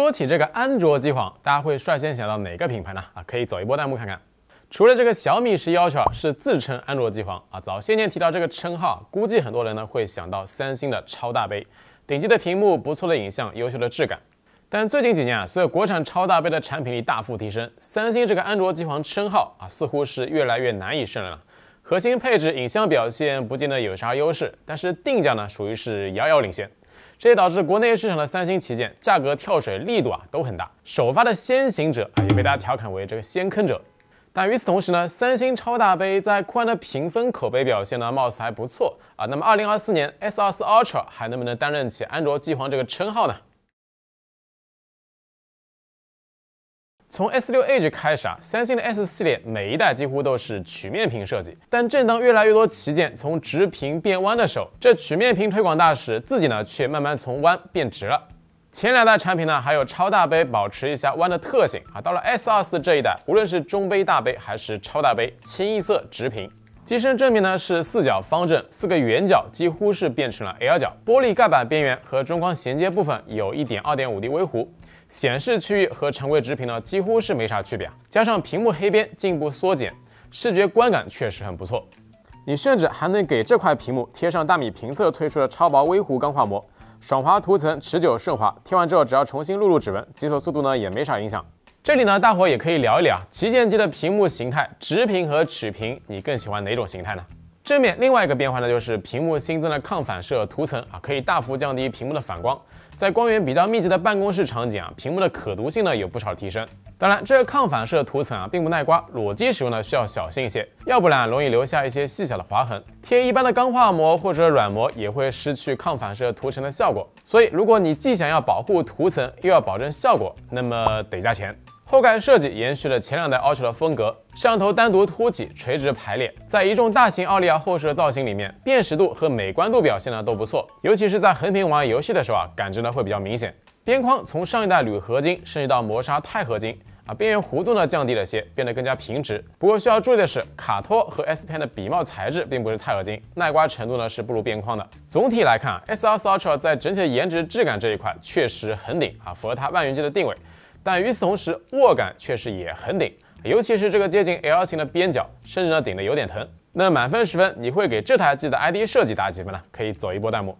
说起这个安卓机皇，大家会率先想到哪个品牌呢？啊，可以走一波弹幕看看。除了这个小米十一 Ultra 是自称安卓机皇啊，早些年提到这个称号，估计很多人呢会想到三星的超大杯，顶级的屏幕，不错的影像，优秀的质感。但最近几年啊，随着国产超大杯的产品力大幅提升，三星这个安卓机皇称号啊，似乎是越来越难以胜任了。核心配置、影像表现不见得有啥优势，但是定价呢，属于是遥遥领先。这也导致国内市场的三星旗舰价格跳水力度啊都很大，首发的先行者啊也被大家调侃为这个先坑者。但与此同时呢，三星超大杯在酷安的评分口碑表现呢貌似还不错啊。那么二零二四年 S24 Ultra 还能不能担任起安卓机皇这个称号呢？从 S6 Edge 开始啊，三星的 S 系列每一代几乎都是曲面屏设计。但正当越来越多旗舰从直屏变弯的时候，这曲面屏推广大使自己呢却慢慢从弯变直了。前两代产品呢还有超大杯保持一下弯的特性啊，到了 S24 这一代，无论是中杯大杯还是超大杯，清一色直屏。机身正面呢是四角方正，四个圆角几乎是变成了 L 角。玻璃盖板边缘和中框衔接部分有一点二点五 D 微弧。显示区域和常规直屏呢几乎是没啥区别啊，加上屏幕黑边进一步缩减，视觉观感确实很不错。你甚至还能给这块屏幕贴上大米评测推出的超薄微弧钢化膜，爽滑涂层，持久顺滑。贴完之后只要重新录入指纹，解锁速度呢也没啥影响。这里呢大伙也可以聊一聊旗舰机的屏幕形态，直屏和曲屏，你更喜欢哪种形态呢？正面另外一个变化呢就是屏幕新增了抗反射涂层啊，可以大幅降低屏幕的反光。在光源比较密集的办公室场景啊，屏幕的可读性呢有不少提升。当然，这个抗反射涂层啊并不耐刮，裸机使用呢需要小心一些，要不然容易留下一些细小的划痕。贴一般的钢化膜或者软膜也会失去抗反射涂层的效果。所以，如果你既想要保护涂层，又要保证效果，那么得加钱。后盖设计延续了前两代 Ultra 的风格，摄像头单独凸起，垂直排列，在一众大型奥利亚后摄造型里面，辨识度和美观度表现呢都不错，尤其是在横屏玩游戏的时候啊，感知呢会比较明显。边框从上一代铝合金升级到磨砂钛合金啊，边缘弧度呢降低了些，变得更加平直。不过需要注意的是，卡托和 S Pen 的笔帽材质并不是钛合金，耐刮程度呢是不如边框的。总体来看，S24 Ultra 在整体的颜值质感这一块确实很顶啊，符合它万元机的定位。但与此同时，握感确实也很顶，尤其是这个接近 L 型的边角，甚至呢顶得有点疼。那满分十分，你会给这台机的 ID 设计打几分呢？可以走一波弹幕。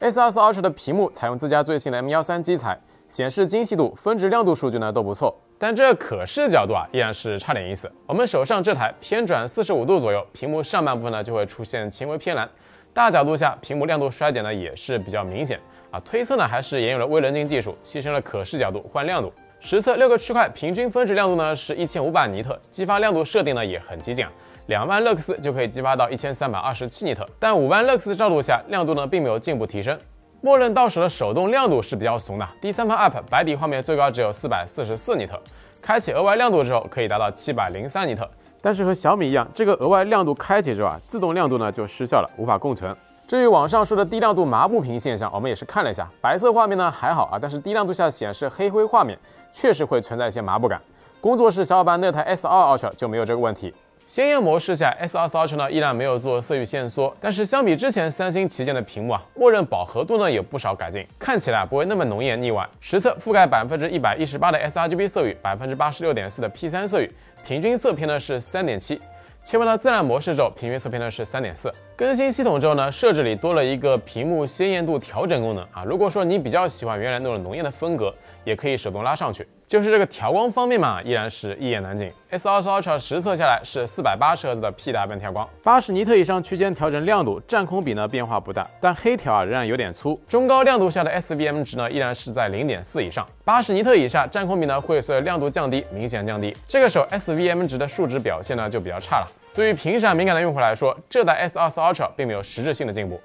S24 Ultra 的屏幕采用自家最新的 M13 基材，显示精细度、分值亮度数据呢都不错，但这可视角度啊依然是差点意思。我们手上这台偏转四十五度左右，屏幕上半部分呢就会出现轻微偏蓝，大角度下屏幕亮度衰减呢也是比较明显。啊，推测呢还是沿用了微棱镜技术，牺牲了可视角度换亮度。实测六个区块平均分值亮度呢是一千五百尼特，激发亮度设定呢也很激进啊，两万勒克斯就可以激发到一千三百二十七尼特。但五万勒克斯照度下亮度呢并没有进一步提升，默认到手的手动亮度是比较怂的，第三方 App 白底画面最高只有四百四十四尼特，开启额外亮度之后可以达到七百零三尼特。但是和小米一样，这个额外亮度开启之后啊，自动亮度呢就失效了，无法共存。至于网上说的低亮度麻布屏现象，我们也是看了一下，白色画面呢还好啊，但是低亮度下显示黑灰画面，确实会存在一些麻布感。工作室小伙伴那台 S2 Ultra 就没有这个问题。鲜艳模式下，S2 Ultra 呢依然没有做色域限缩，但是相比之前三星旗舰的屏幕啊，默认饱和度呢有不少改进，看起来不会那么浓艳腻歪。实测覆盖百分之一百一十八的 sRGB 色域，百分之八十六点四的 P3 色域，平均色偏呢是三点七。切换到自然模式之后，平均色偏呢是三点四。更新系统之后呢，设置里多了一个屏幕鲜艳度调整功能啊。如果说你比较喜欢原来那种浓艳的风格，也可以手动拉上去。就是这个调光方面嘛，依然是一言难尽。S20 Ultra 实测下来是四百八十赫兹的 PWM 调光，八十尼特以上区间调整亮度，占空比呢变化不大，但黑条啊仍然有点粗。中高亮度下的 SVM 值呢依然是在零点四以上，八十尼特以下占空比呢会随着亮度降低明显降低。这个时候 SVM 值的数值表现呢就比较差了。对于屏闪敏感的用户来说，这代 S20 Ultra 并没有实质性的进步。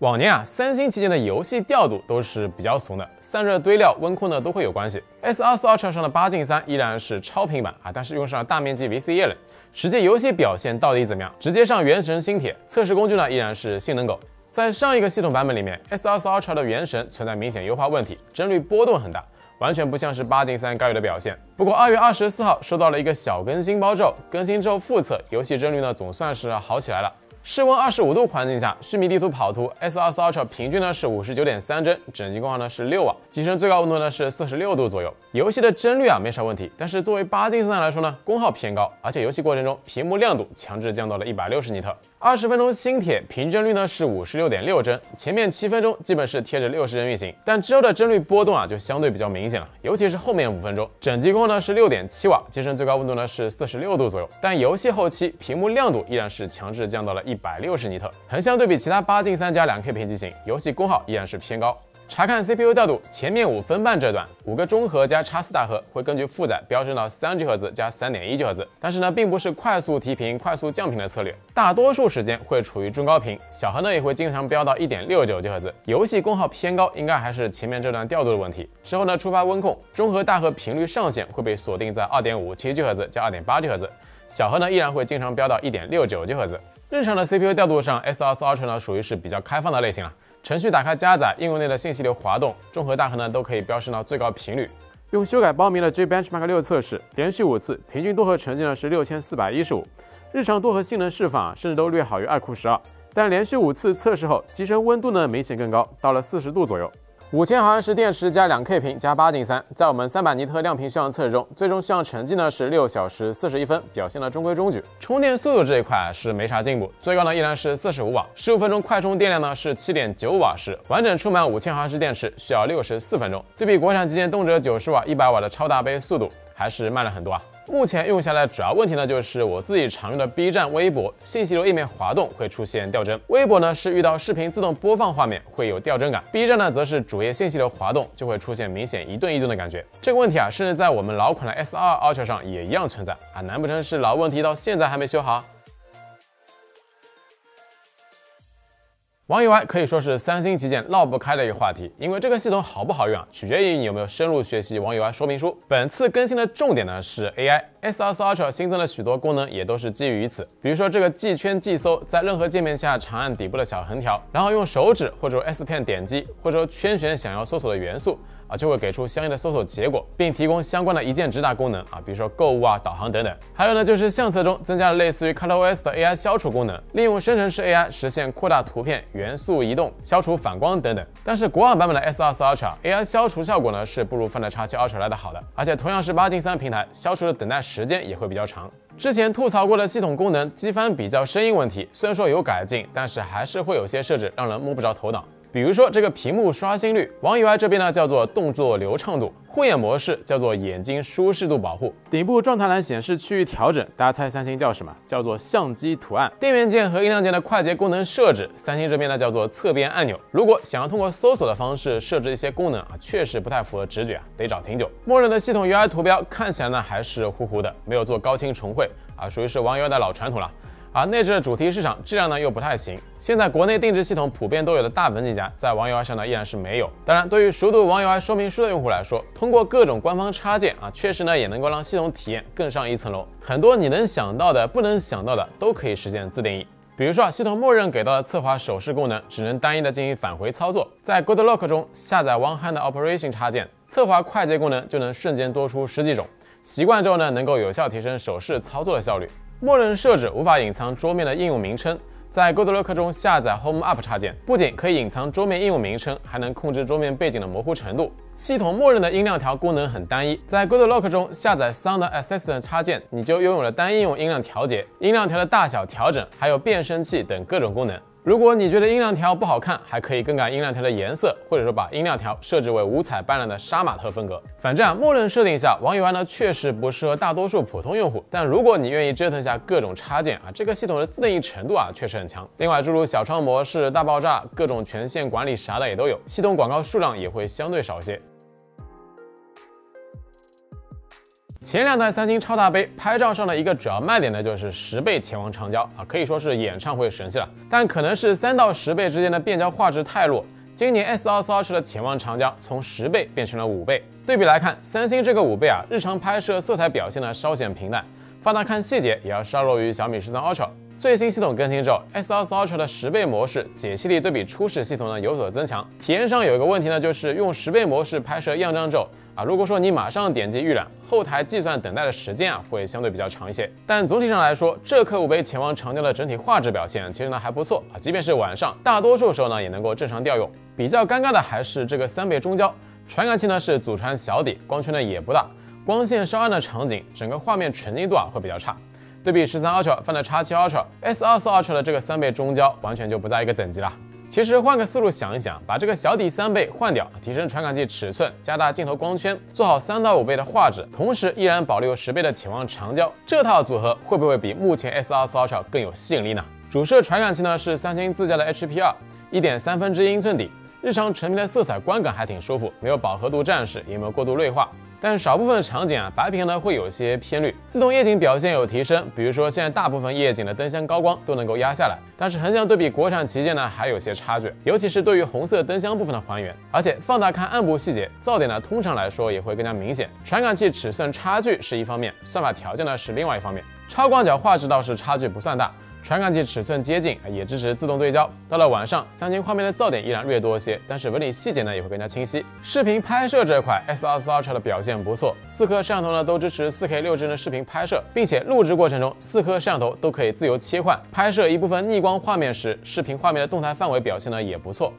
往年啊，三星旗舰的游戏调度都是比较怂的，散热堆料、温控呢都会有关系。S24 Ultra 上的八进三依然是超平板啊，但是用上了大面积 VC 液冷，实际游戏表现到底怎么样？直接上原神新铁，测试工具呢依然是性能狗。在上一个系统版本里面，S24 Ultra 的原神存在明显优化问题，帧率波动很大，完全不像是八进三该有的表现。不过二月二十四号收到了一个小更新包之后，更新之后复测，游戏帧率呢总算是好起来了。室温二十五度环境下，虚拟地图跑图 S24 Ultra 平均呢是五十九点三帧，整机功耗呢是六瓦，机身最高温度呢是四十六度左右。游戏的帧率啊没啥问题，但是作为八进四来说呢，功耗偏高，而且游戏过程中屏幕亮度强制降到了一百六十尼特。二十分钟新铁平帧率呢是五十六点六帧，前面七分钟基本是贴着六十帧运行，但之后的帧率波动啊就相对比较明显了，尤其是后面五分钟，整机功耗呢是六点七瓦，机身最高温度呢是四十六度左右，但游戏后期屏幕亮度依然是强制降到了一百六十尼特。横向对比其他八进三加两 K 屏机型，游戏功耗依然是偏高。查看 CPU 调度，前面五分半这段，五个中核加叉四大核会根据负载飙升到三 G 赫兹加三点一 G 赫兹，但是呢，并不是快速提频、快速降频的策略，大多数时间会处于中高频，小核呢也会经常飙到一点六九 G 赫兹。游戏功耗偏高，应该还是前面这段调度的问题。之后呢，触发温控，中核大核频率上限会被锁定在二点五七 G 赫兹加二点八 G 赫兹，小核呢依然会经常飙到一点六九 G 赫兹。日常的 CPU 调度上，S2 Ultra 呢属于是比较开放的类型了。程序打开加载，应用内的信息流滑动，中核大核呢都可以飙升到最高频率。用修改包名的 G Benchmark 六测试，连续五次，平均多核成绩呢是六千四百一十五。日常多核性能释放甚至都略好于爱酷十二，但连续五次测试后，机身温度呢明显更高，到了四十度左右。五千毫安时电池加两 K 屏加八进三，在我们三百尼特亮屏续航测试中，最终续航成绩呢是六小时四十一分，表现的中规中矩。充电速度这一块是没啥进步，最高呢依然是四十五瓦，十五分钟快充电量呢是七点九瓦时，完整充满五千毫安时电池需要六十四分钟。对比国产旗舰动辄九十瓦、一百瓦的超大杯速度，还是慢了很多啊。目前用下来主要问题呢，就是我自己常用的 B 站、微博信息流页面滑动会出现掉帧。微博呢是遇到视频自动播放画面会有掉帧感，B 站呢则是主页信息流滑动就会出现明显一顿一顿的感觉。这个问题啊，甚至在我们老款的 S2 Ultra 上也一样存在啊，难不成是老问题到现在还没修好？网 UI 可以说是三星旗舰绕不开的一个话题，因为这个系统好不好用啊，取决于你有没有深入学习网 UI 说明书。本次更新的重点呢是 AI，S24 Ultra 新增了许多功能，也都是基于于此。比如说这个记圈记搜，在任何界面下长按底部的小横条，然后用手指或者 S 片点击，或者说圈选想要搜索的元素。啊，就会给出相应的搜索结果，并提供相关的一键直达功能啊，比如说购物啊、导航等等。还有呢，就是相册中增加了类似于 ColorOS 的 AI 消除功能，利用生成式 AI 实现扩大图片、元素移动、消除反光等等。但是国行版本的 S24 Ultra AI 消除效果呢，是不如 Find X7 Ultra 来的好的，而且同样是八进三平台，消除的等待时间也会比较长。之前吐槽过的系统功能机翻比较声音问题，虽然说有改进，但是还是会有些设置让人摸不着头脑。比如说这个屏幕刷新率，网 UI 这边呢叫做动作流畅度，护眼模式叫做眼睛舒适度保护，顶部状态栏显示区域调整，大家猜三星叫什么？叫做相机图案。电源键和音量键的快捷功能设置，三星这边呢叫做侧边按钮。如果想要通过搜索的方式设置一些功能啊，确实不太符合直觉啊，得找挺久。默认的系统 UI 图标看起来呢还是糊糊的，没有做高清重绘啊，属于是网 UI 的老传统了。而内置的主题市场质量呢又不太行，现在国内定制系统普遍都有的大文件夹，在网友爱上呢依然是没有。当然，对于熟读网友爱说明书的用户来说，通过各种官方插件啊，确实呢也能够让系统体验更上一层楼。很多你能想到的、不能想到的都可以实现自定义。比如说啊，系统默认给到的侧滑手势功能，只能单一的进行返回操作。在 Good Lock 中下载 One Hand Operation 插件，侧滑快捷功能就能瞬间多出十几种。习惯之后呢，能够有效提升手势操作的效率。默认设置无法隐藏桌面的应用名称，在 Good Look 中下载 Home Up 插件，不仅可以隐藏桌面应用名称，还能控制桌面背景的模糊程度。系统默认的音量条功能很单一，在 Good Look 中下载 Sound Assistant 插件，你就拥有了单应用音量调节、音量条的大小调整，还有变声器等各种功能。如果你觉得音量条不好看，还可以更改音量条的颜色，或者说把音量条设置为五彩斑斓的杀马特风格。反正啊，默认设定下，网 UI 呢确实不适合大多数普通用户。但如果你愿意折腾下各种插件啊，这个系统的自定义程度啊确实很强。另外，诸如小窗模式、大爆炸、各种权限管理啥的也都有，系统广告数量也会相对少些。前两代三星超大杯拍照上的一个主要卖点呢，就是十倍潜望长焦啊，可以说是演唱会神器了。但可能是三到十倍之间的变焦画质太弱，今年 S24 Ultra 的潜望长焦从十倍变成了五倍。对比来看，三星这个五倍啊，日常拍摄色彩表现呢稍显平淡，放大看细节也要稍弱于小米十三 Ultra。最新系统更新之后，S2 Ultra 的十倍模式解析力对比初始系统呢有所增强。体验上有一个问题呢，就是用十倍模式拍摄样张之后啊，如果说你马上点击预览，后台计算等待的时间啊会相对比较长一些。但总体上来说，这颗五倍潜望长焦的整体画质表现其实呢还不错啊，即便是晚上，大多数时候呢也能够正常调用。比较尴尬的还是这个三倍中焦，传感器呢是祖传小底，光圈呢也不大。光线稍暗的场景，整个画面纯净度啊会比较差。对比十三 Ultra、Find X7 Ultra、S 二四 Ultra 的这个三倍中焦，完全就不在一个等级了。其实换个思路想一想，把这个小底三倍换掉，提升传感器尺寸，加大镜头光圈，做好三到五倍的画质，同时依然保留十倍的潜望长焦，这套组合会不会比目前 S 二四 Ultra 更有吸引力呢？主摄传感器呢是三星自家的 HP 二，一点三分之一英寸底，日常成片的色彩观感还挺舒服，没有饱和度战士，也没有过度锐化。但少部分场景啊，白屏呢会有些偏绿，自动夜景表现有提升，比如说现在大部分夜景的灯箱高光都能够压下来，但是横向对比国产旗舰呢还有些差距，尤其是对于红色灯箱部分的还原，而且放大看暗部细节，噪点呢通常来说也会更加明显。传感器尺寸差距是一方面，算法条件呢是另外一方面，超广角画质倒是差距不算大。传感器尺寸接近，也支持自动对焦。到了晚上，三星画面的噪点依然略多些，但是纹理细节呢也会更加清晰。视频拍摄这块，S24 Ultra 的表现不错，四颗摄像头呢都支持 4K 六帧的视频拍摄，并且录制过程中四颗摄像头都可以自由切换。拍摄一部分逆光画面时，视频画面的动态范围表现呢也不错。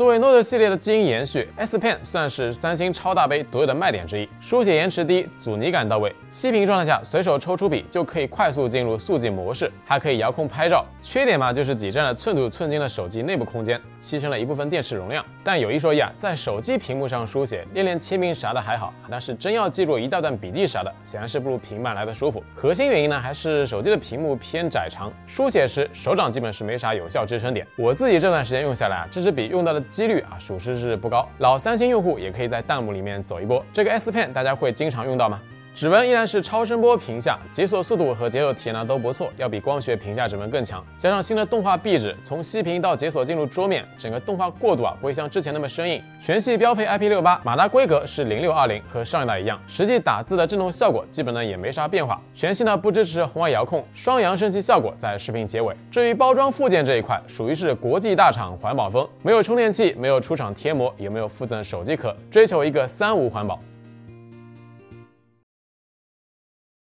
作为 Note 系列的基因延续，S Pen 算是三星超大杯独有的卖点之一。书写延迟低，阻尼感到位，息屏状态下随手抽出笔就可以快速进入速记模式，还可以遥控拍照。缺点嘛，就是挤占了寸土寸金的手机内部空间，牺牲了一部分电池容量。但有一说一啊，在手机屏幕上书写、练练签名啥的还好，但是真要记录一大段笔记啥的，显然是不如平板来的舒服。核心原因呢，还是手机的屏幕偏窄长，书写时手掌基本是没啥有效支撑点。我自己这段时间用下来啊，这支笔用到的。几率啊，属实是不高。老三星用户也可以在弹幕里面走一波。这个 S Pen 大家会经常用到吗？指纹依然是超声波屏下，解锁速度和解锁体验呢都不错，要比光学屏下指纹更强。加上新的动画壁纸，从息屏到解锁进入桌面，整个动画过渡啊不会像之前那么生硬。全系标配 IP 六八，马达规格是零六二零，和上一代一样。实际打字的震动效果基本呢也没啥变化。全系呢不支持红外遥控，双扬声器效果在视频结尾。至于包装附件这一块，属于是国际大厂环保风，没有充电器，没有出厂贴膜，也没有附赠手机壳，追求一个三无环保。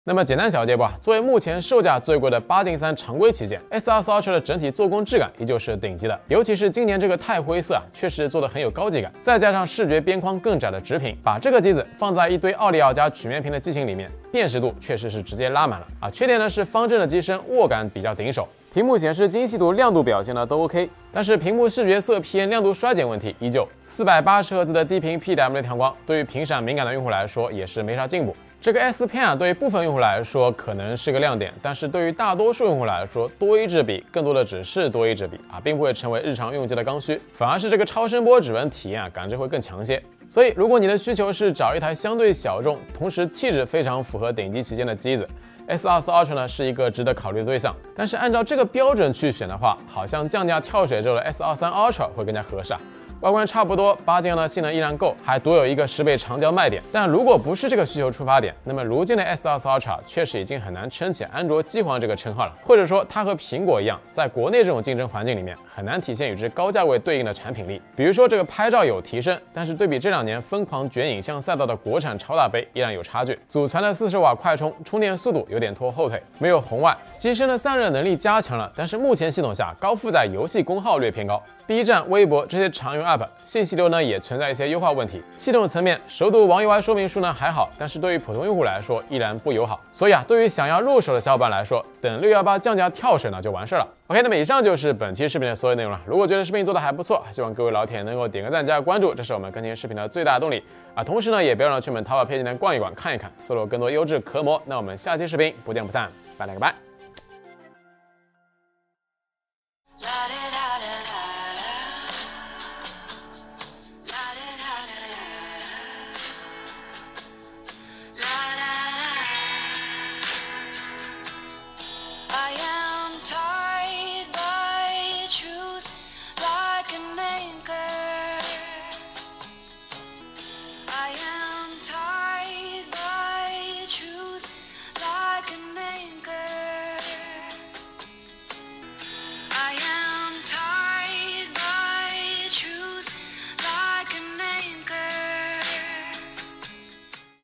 那么简单小结吧，作为目前售价最贵的八进三常规旗舰，S24 Ultra 的整体做工质感依旧是顶级的，尤其是今年这个钛灰色啊，确实做的很有高级感。再加上视觉边框更窄的直屏，把这个机子放在一堆奥利奥加曲面屏的机型里面，辨识度确实是直接拉满了啊。缺点呢是方正的机身握感比较顶手，屏幕显示精细度、亮度表现呢都 OK，但是屏幕视觉色偏、亮度衰减问题依旧。四百八十赫兹的低频 PWM 调光，对于频闪敏感的用户来说也是没啥进步。这个 S Pen 啊，对于部分用户来说可能是个亮点，但是对于大多数用户来说，多一支笔更多的只是多一支笔啊，并不会成为日常用机的刚需，反而是这个超声波指纹体验啊，感知会更强些。所以，如果你的需求是找一台相对小众，同时气质非常符合顶级旗舰的机子，S24 Ultra 呢是一个值得考虑的对象。但是按照这个标准去选的话，好像降价跳水之后的 S23 Ultra 会更加合适啊。外观差不多，八进二的性能依然够，还独有一个十倍长焦卖点。但如果不是这个需求出发点，那么如今的 S24 Ultra 确实已经很难撑起安卓机皇这个称号了。或者说，它和苹果一样，在国内这种竞争环境里面，很难体现与之高价位对应的产品力。比如说这个拍照有提升，但是对比这两年疯狂卷影像赛道的国产超大杯，依然有差距。祖传的四十瓦快充，充电速度有点拖后腿，没有红外。机身的散热能力加强了，但是目前系统下高负载游戏功耗略偏高。B 站、微博这些常用 App 信息流呢也存在一些优化问题。系统层面，熟读网 UI 说明书呢还好，但是对于普通用户来说依然不友好。所以啊，对于想要入手的小伙伴来说，等六幺八降价跳水呢就完事了。OK，那么以上就是本期视频的所有内容了。如果觉得视频做的还不错，希望各位老铁能够点个赞、加个关注，这是我们更新视频的最大动力啊。同时呢，也别忘了去我们淘宝配件店逛一逛、看一看，搜罗更多优质壳膜。那我们下期视频不见不散，拜了个拜。